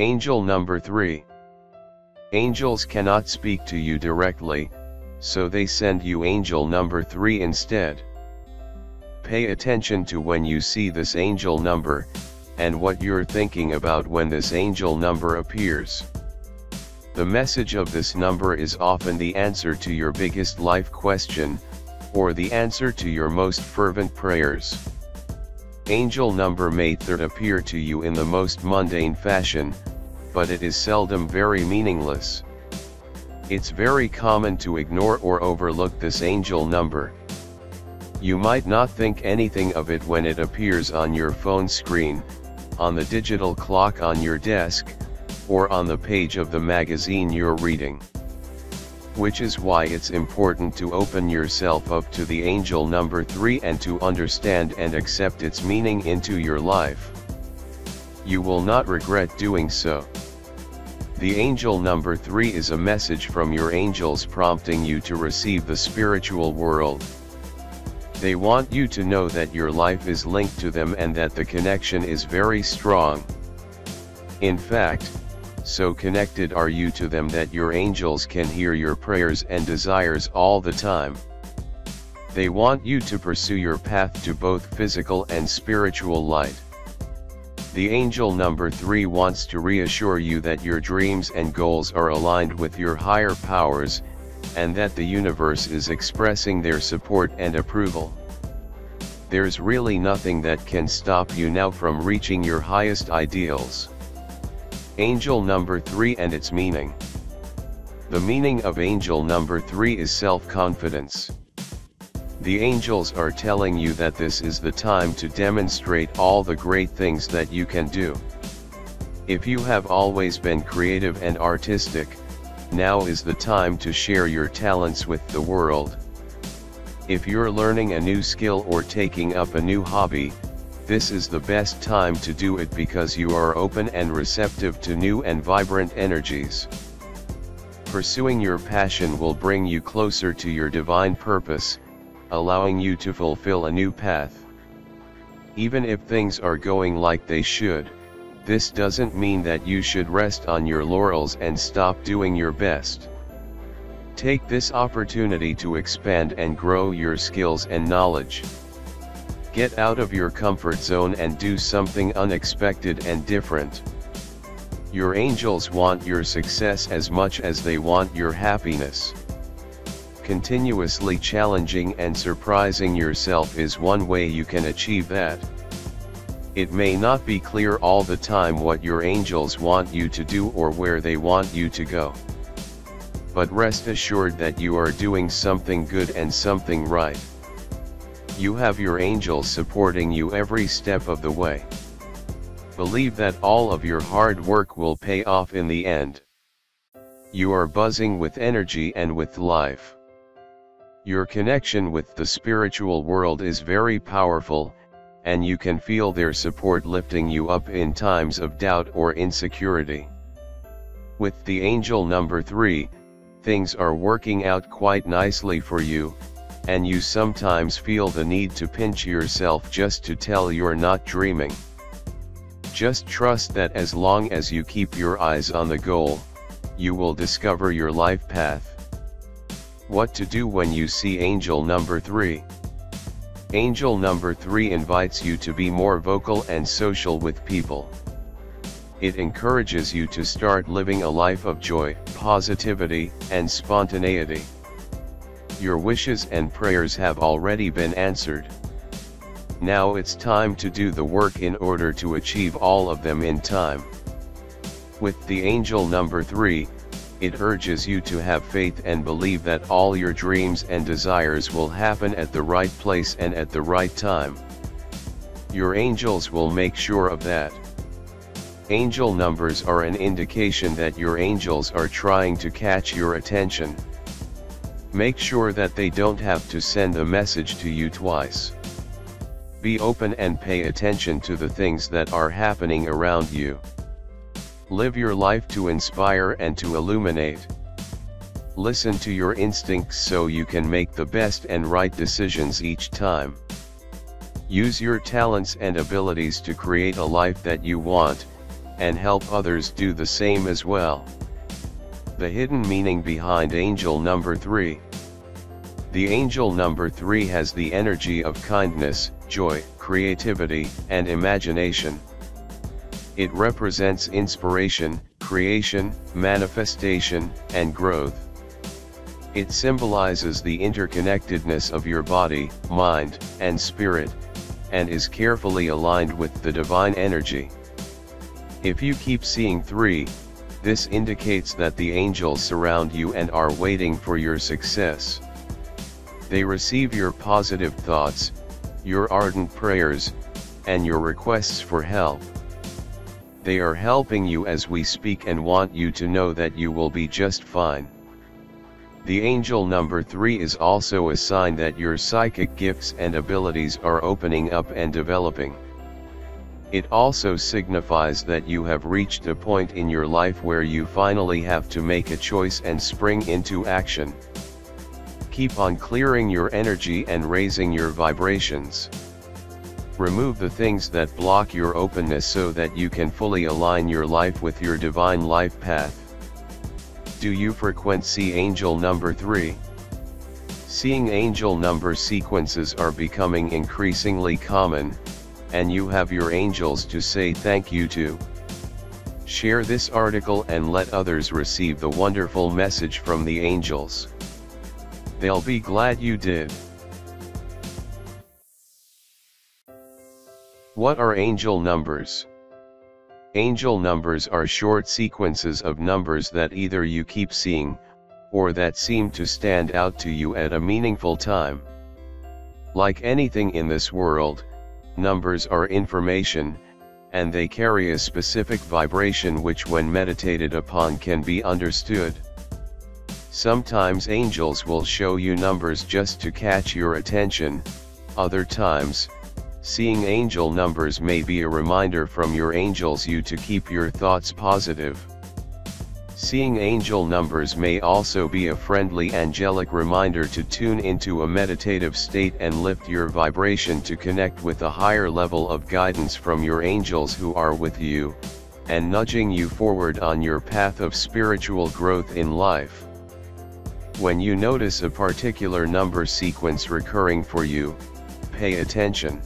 Angel number 3. Angels cannot speak to you directly, so they send you angel number 3 instead. Pay attention to when you see this angel number, and what you're thinking about when this angel number appears. The message of this number is often the answer to your biggest life question, or the answer to your most fervent prayers. Angel number may third appear to you in the most mundane fashion, but it is seldom very meaningless. It's very common to ignore or overlook this angel number. You might not think anything of it when it appears on your phone screen, on the digital clock on your desk, or on the page of the magazine you're reading. Which is why it's important to open yourself up to the angel number 3 and to understand and accept its meaning into your life. You will not regret doing so. The angel number 3 is a message from your angels prompting you to receive the spiritual world. They want you to know that your life is linked to them and that the connection is very strong. In fact, so connected are you to them that your angels can hear your prayers and desires all the time. They want you to pursue your path to both physical and spiritual light. The angel number 3 wants to reassure you that your dreams and goals are aligned with your higher powers, and that the universe is expressing their support and approval. There's really nothing that can stop you now from reaching your highest ideals. Angel number 3 and its meaning. The meaning of angel number 3 is self-confidence. The angels are telling you that this is the time to demonstrate all the great things that you can do. If you have always been creative and artistic, now is the time to share your talents with the world. If you're learning a new skill or taking up a new hobby, this is the best time to do it because you are open and receptive to new and vibrant energies. Pursuing your passion will bring you closer to your divine purpose, allowing you to fulfill a new path. Even if things are going like they should, this doesn't mean that you should rest on your laurels and stop doing your best. Take this opportunity to expand and grow your skills and knowledge. Get out of your comfort zone and do something unexpected and different. Your angels want your success as much as they want your happiness. Continuously challenging and surprising yourself is one way you can achieve that. It may not be clear all the time what your angels want you to do or where they want you to go. But rest assured that you are doing something good and something right. You have your angels supporting you every step of the way. Believe that all of your hard work will pay off in the end. You are buzzing with energy and with life. Your connection with the spiritual world is very powerful, and you can feel their support lifting you up in times of doubt or insecurity. With the angel number 3, things are working out quite nicely for you, and you sometimes feel the need to pinch yourself just to tell you're not dreaming. Just trust that as long as you keep your eyes on the goal, you will discover your life path. What to do when you see angel number 3. Angel number 3 invites you to be more vocal and social with people. It encourages you to start living a life of joy, positivity, and spontaneity. Your wishes and prayers have already been answered. Now it's time to do the work in order to achieve all of them in time. With the angel number 3, it urges you to have faith and believe that all your dreams and desires will happen at the right place and at the right time. Your angels will make sure of that. Angel numbers are an indication that your angels are trying to catch your attention. Make sure that they don't have to send a message to you twice. Be open and pay attention to the things that are happening around you. Live your life to inspire and to illuminate. Listen to your instincts so you can make the best and right decisions each time. Use your talents and abilities to create a life that you want, and help others do the same as well. The hidden meaning behind angel number 3. The angel number 3 has the energy of kindness, joy, creativity, and imagination. It represents inspiration, creation, manifestation, and growth. It symbolizes the interconnectedness of your body, mind, and spirit, and is carefully aligned with the divine energy. If you keep seeing 3, this indicates that the angels surround you and are waiting for your success. They receive your positive thoughts, your ardent prayers, and your requests for help. They are helping you as we speak and want you to know that you will be just fine. The angel number 3 is also a sign that your psychic gifts and abilities are opening up and developing. It also signifies that you have reached a point in your life where you finally have to make a choice and spring into action. Keep on clearing your energy and raising your vibrations. Remove the things that block your openness so that you can fully align your life with your divine life path. Do you frequent see angel number 3? Seeing angel number sequences are becoming increasingly common, and you have your angels to say thank you to. Share this article and let others receive the wonderful message from the angels. They'll be glad you did. What are angel numbers? Angel numbers are short sequences of numbers that either you keep seeing, or that seem to stand out to you at a meaningful time. Like anything in this world, numbers are information, and they carry a specific vibration which when meditated upon can be understood. Sometimes angels will show you numbers just to catch your attention, other times, Seeing angel numbers may be a reminder from your angels you to keep your thoughts positive. Seeing angel numbers may also be a friendly angelic reminder to tune into a meditative state and lift your vibration to connect with a higher level of guidance from your angels who are with you, and nudging you forward on your path of spiritual growth in life. When you notice a particular number sequence recurring for you, pay attention.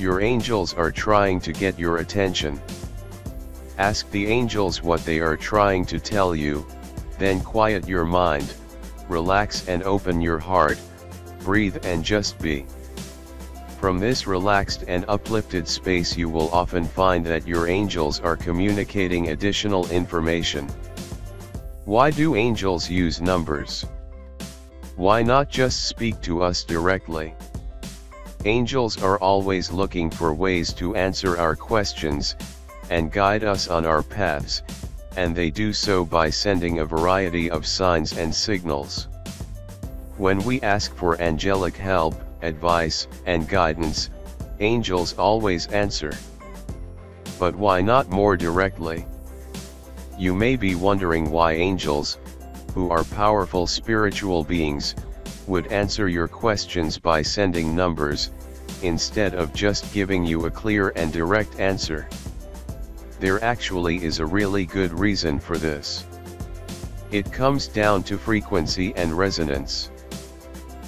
Your angels are trying to get your attention. Ask the angels what they are trying to tell you, then quiet your mind, relax and open your heart, breathe and just be. From this relaxed and uplifted space you will often find that your angels are communicating additional information. Why do angels use numbers? Why not just speak to us directly? Angels are always looking for ways to answer our questions, and guide us on our paths, and they do so by sending a variety of signs and signals. When we ask for angelic help, advice, and guidance, angels always answer. But why not more directly? You may be wondering why angels, who are powerful spiritual beings, would answer your questions by sending numbers, instead of just giving you a clear and direct answer. There actually is a really good reason for this. It comes down to frequency and resonance.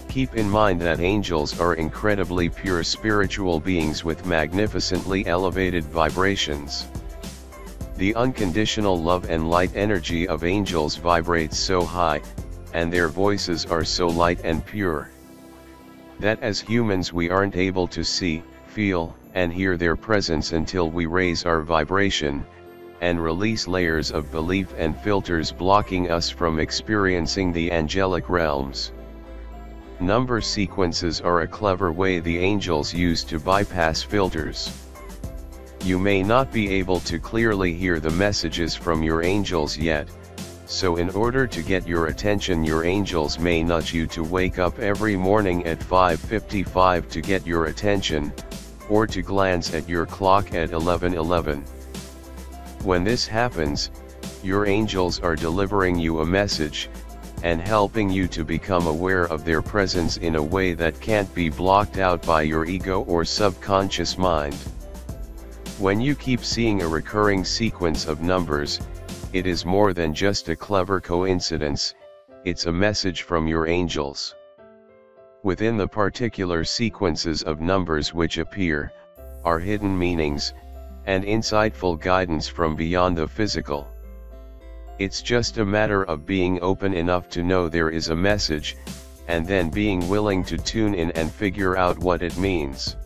Keep in mind that angels are incredibly pure spiritual beings with magnificently elevated vibrations. The unconditional love and light energy of angels vibrates so high, and their voices are so light and pure. That as humans we aren't able to see, feel, and hear their presence until we raise our vibration, and release layers of belief and filters blocking us from experiencing the angelic realms. Number sequences are a clever way the angels use to bypass filters. You may not be able to clearly hear the messages from your angels yet, so in order to get your attention your angels may nudge you to wake up every morning at 5.55 to get your attention, or to glance at your clock at 11.11. When this happens, your angels are delivering you a message, and helping you to become aware of their presence in a way that can't be blocked out by your ego or subconscious mind. When you keep seeing a recurring sequence of numbers, it is more than just a clever coincidence, it's a message from your angels. Within the particular sequences of numbers which appear, are hidden meanings, and insightful guidance from beyond the physical. It's just a matter of being open enough to know there is a message, and then being willing to tune in and figure out what it means.